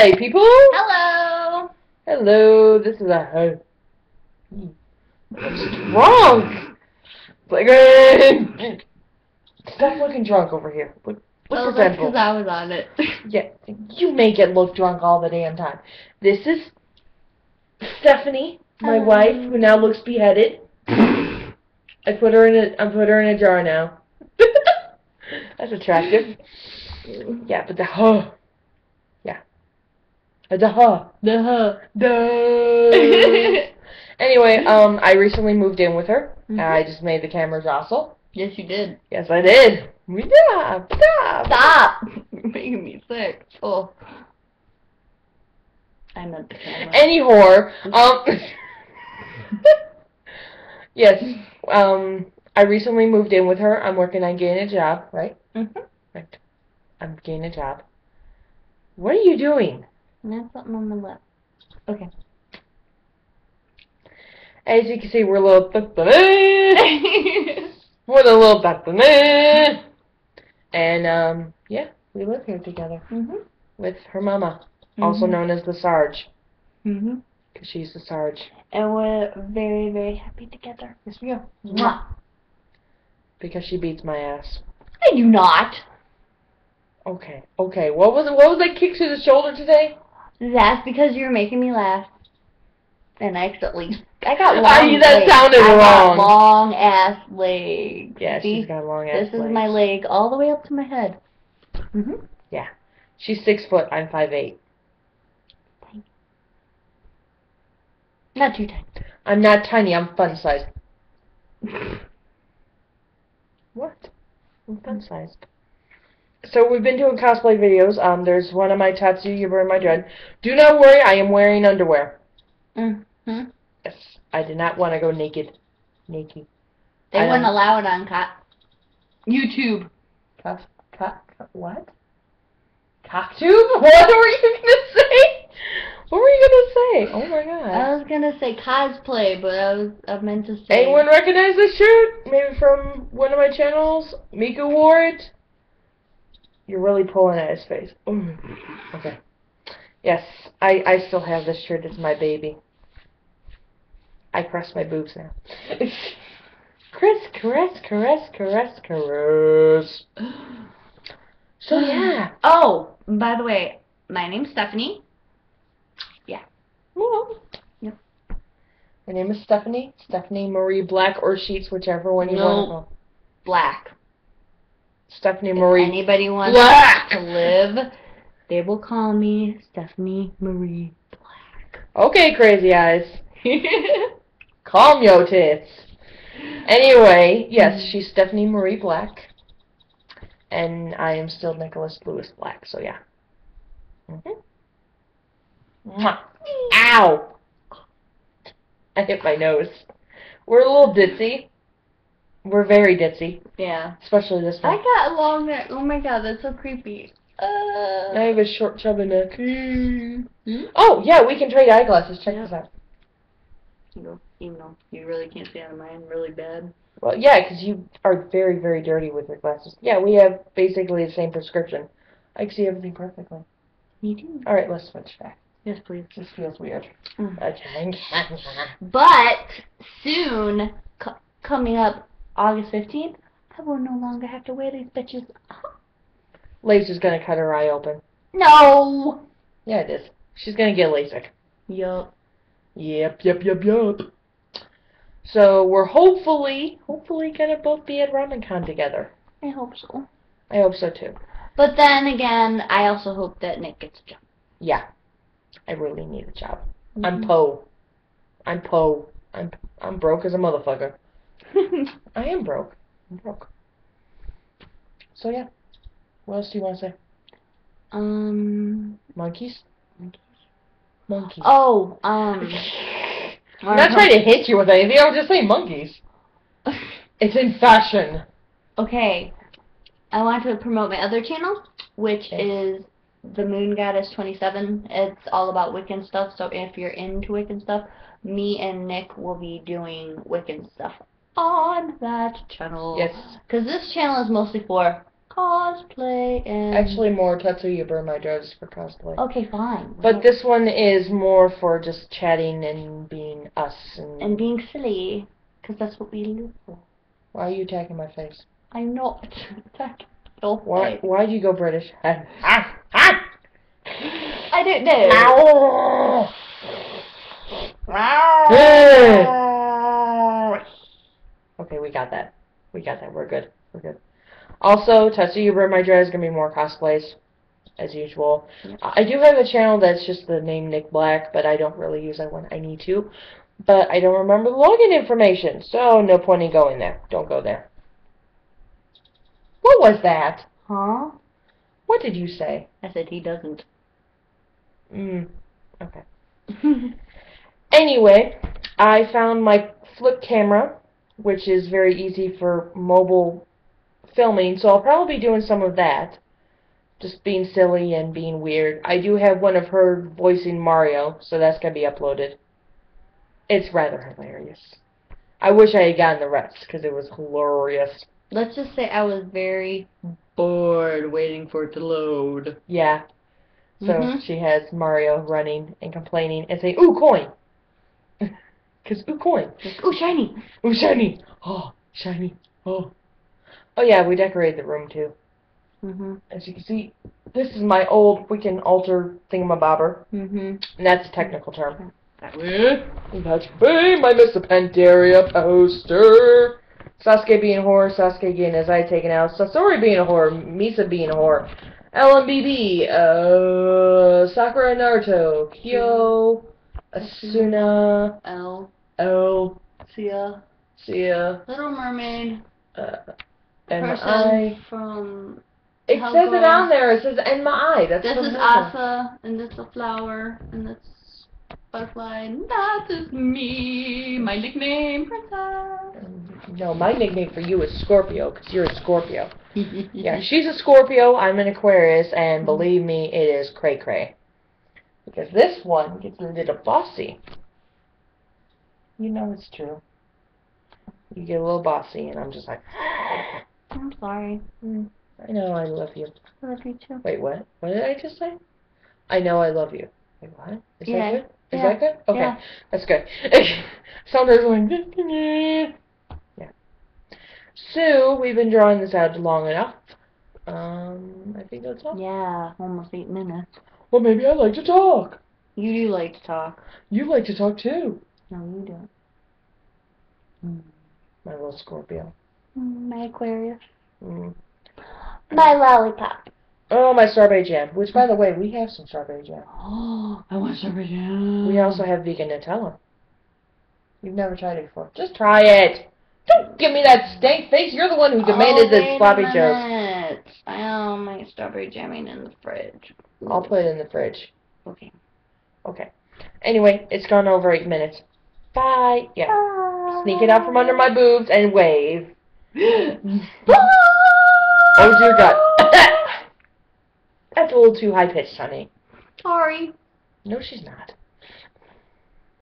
Hi, people. Hello. Hello. This is a. Drunk? Like, stop looking drunk over here. Look, look Oh, that's because I was on it. Yeah, you make it look drunk all the damn time. This is Stephanie, my Hello. wife, who now looks beheaded. I put her in a I put her in a jar now. That's attractive. Yeah, but the huh. Yeah. The huh. the huh. The. anyway, um, I recently moved in with her. Mhm. I just made the camera jostle. yes, you did. Yes, I did. Yeah, stop. Stop. You're making me sick. Oh. I meant the camera. Any whore. Um. yes. Um. I recently moved in with her. I'm working on getting a job. Right. Mhm. Right. I'm getting a job. What are you doing? And that's something on the left. Okay. As you can see, we're a little. We're a little. And um. Yeah, we live here together mhm. with her mama, also Mhm. known as the Sarge, Mhm. because she's the Sarge. And we're very, very happy together. Yes, we are. Mwah. Because she beats my ass. I do not. Okay. Okay. What was it? What was that kick to the shoulder today? That's because you were making me laugh. And I accidentally. I got long you- that legs. sounded I got long ass legs. Yeah, See? she's got long ass legs. This is legs. my leg all the way up to my head. Mhm. Yeah, she's six foot. I'm five eight. Tiny. Not too tiny. I'm not tiny. I'm fun sized. What? I'm fun sized. So we've been doing cosplay videos. Um, there's one of my Tatsuya Burn My Dread. Do not worry, I am wearing underwear. Mhm. Yes, I did not want to go naked. Naked. They I wouldn't don't- allow it on co- YouTube. Cock, cock, what? Cocktube? What were you gonna say? What were you gonna say? Oh my god. I was gonna say cosplay, but I was I meant to say. Anyone recognize this shirt? Maybe from one of my channels? Miku wore it. You're really pulling at his face. Mm. Okay. Yes, I, I still have this shirt. It's my baby. I caress my boobs now. caress, caress, caress, caress, caress. So um, yeah. Oh, by the way, my name's Stephanie. Yeah. Well. Yep. Her name is Stephanie. Stephanie Marie Black or Sheets, whichever one you No. want. Black. Stephanie If Marie anybody wants Black. to live, they will call me Stephanie Marie Black. Okay, crazy eyes. Calm your tits. Anyway, yes, she's Stephanie Marie Black. And I am still Nicholas Lewis Black, so yeah. Mhm. Mwah. Ow! I hit my nose. We're a little ditzy. We're very ditzy, yeah. especially this one. I got long neck. Oh my god, that's so creepy. Uh, I have a short, chubby neck. Oh, yeah, we can trade eyeglasses. Check Yeah. this out. you know, even though you really can't see out of mine really bad. Well, yeah, because you are very, very dirty with your glasses. Yeah, we have basically the same prescription. I can see everything perfectly. Me too. All right, let's switch back. Yes, please. This feels weird. Mm. Okay. But soon, co- coming up August 15th, I will no longer have to wear these bitches. Laser's gonna cut her eye open. No! Yeah, it is. She's gonna get LASIK. Yup. Yep, yep, yep, yep. So we're hopefully, hopefully gonna both be at RamenCon together. I hope so. I hope so too. But then again, I also hope that Nick gets a job. Yeah, I really need a job. Mm-hmm. I'm po. I'm po. I'm I'm broke as a motherfucker. I am broke. I'm broke. So yeah. What else do you want to say? um. Monkeys? Monkeys. Oh, um. I'm not trying to hit you with anything. I was just saying monkeys. It's in fashion. Okay. I want to promote my other channel, which Okay. is the Moon Goddess 27. It's all about Wiccan stuff, so if you're into Wiccan stuff, me and Nick will be doing Wiccan stuff on that channel. Yes. Because this channel is mostly for cosplay and Actually, more Tatsuya Burn My Dreads for cosplay. Okay, fine. But this one is more for just chatting and being us. And, and being silly, because that's what we live for. why are you attacking my face? I'm not attacking your Why? face. Why'd you go British? I don't know. Ow! Okay, we got that. We got that. We're good. We're good. Also, Tessa, Tatsuya Burn My Dread is gonna be more cosplays, as usual. I do have a channel that's just the name Nick Black, but I don't really use that one. I need to, but I don't remember the login information, so no point in going there. Don't go there. What was that? Huh? What did you say? I said he doesn't. Mm. Okay. Anyway, I found my flip camera, which is very easy for mobile filming, so I'll probably be doing some of that. Just being silly and being weird. I do have one of her voicing Mario, so that's going to be uploaded. It's rather hilarious. I wish I had gotten the rest, because it was hilarious. Let's just say I was very bored waiting for it to load. Yeah. So Mhm. she has Mario running and complaining and saying, ooh, coin! Because, ooh, coin! Like, oh, shiny. Ooh, shiny! Oh, shiny! Oh. Oh yeah, we decorated the room too. Mm-hmm. As you can see, this is my old Wiccan altar thingamabobber. Mm-hmm. And that's a technical term. That's me, my Miss Pandaria poster. Sasuke being a whore, Sasuke getting his eye taken out, Sasori being a whore, Misa being a whore, LMBB, uh, Sakura Naruto, Kyo, Asuna, L. L, Sia. Sia, Little Mermaid. uh, and person my from. It How says it on there. It says "and my eye." That's This from is. Asa, and this is a flower, and this butterfly, and that is me, my nickname, Princess. No, my nickname for you is Scorpio because you're a Scorpio. Yeah, she's a Scorpio. I'm an Aquarius, and believe me, it is cray cray. Because this one gets a little bossy. You know it's true. You get a little bossy, and I'm just like, I'm sorry. I know I love you. I love you too. Wait, what? What did I just say? I know I love you. Wait, what? Is Yeah. that good? Is Yeah. that good? Okay, Yeah. that's good. Sounded like, yeah. So, we've been drawing this out long enough. Um, I think that's all. Yeah, almost eight minutes. Well, maybe I like to talk. You do like to talk. You like to talk too. No, you don't. My little Scorpio. Mm, My Aquarius. Mm. My lollipop. Oh, my strawberry jam. Which, by the way, we have some strawberry jam. Oh, I want strawberry jam. We also have vegan Nutella. You've never tried it before. Just try it. Don't give me that stank face. You're the one who demanded oh, a sloppy joke. I have my strawberry jamming in the fridge. I'll put it in the fridge. Okay. Okay. Anyway, it's gone over eight minutes. Bye. Yeah. Sneak it out from under my boobs and wave. Oh dear God. That's a little too high pitched, honey. Sorry. No, she's not.